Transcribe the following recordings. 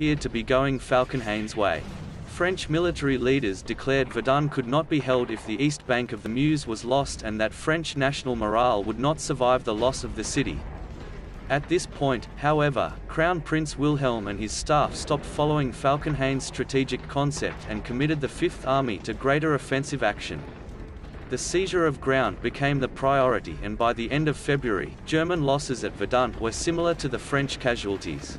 appeared to be going Falkenhayn's way. French military leaders declared Verdun could not be held if the east bank of the Meuse was lost and that French national morale would not survive the loss of the city. At this point, however, Crown Prince Wilhelm and his staff stopped following Falkenhayn's strategic concept and committed the Fifth Army to greater offensive action. The seizure of ground became the priority and by the end of February, German losses at Verdun were similar to the French casualties.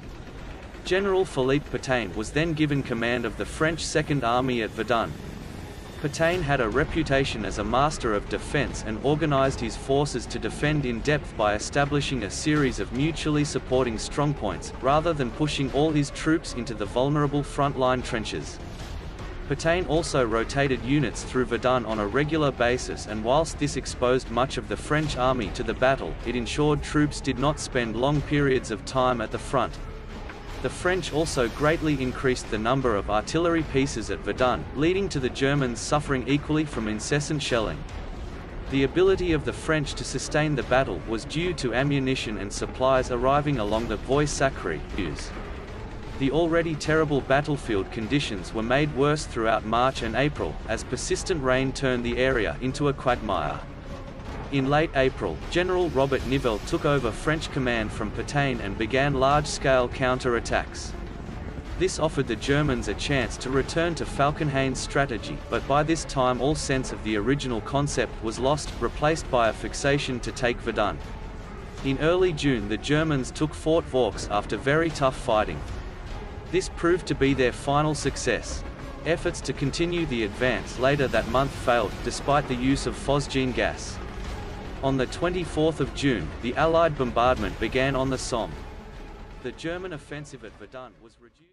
General Philippe Pétain was then given command of the French Second Army at Verdun. Pétain had a reputation as a master of defense and organized his forces to defend in depth by establishing a series of mutually supporting strongpoints, rather than pushing all his troops into the vulnerable frontline trenches. Pétain also rotated units through Verdun on a regular basis and whilst this exposed much of the French army to the battle, it ensured troops did not spend long periods of time at the front, the French also greatly increased the number of artillery pieces at Verdun, leading to the Germans suffering equally from incessant shelling. The ability of the French to sustain the battle was due to ammunition and supplies arriving along the Voie Sacrée The already terrible battlefield conditions were made worse throughout March and April, as persistent rain turned the area into a quagmire. In late April, General Robert Nivelle took over French command from Pétain and began large-scale counter-attacks. This offered the Germans a chance to return to Falkenhayn's strategy, but by this time all sense of the original concept was lost, replaced by a fixation to take Verdun. In early June the Germans took Fort Vaux after very tough fighting. This proved to be their final success. Efforts to continue the advance later that month failed, despite the use of phosgene gas. On 24 June, the Allied bombardment began on the Somme. The German offensive at Verdun was reduced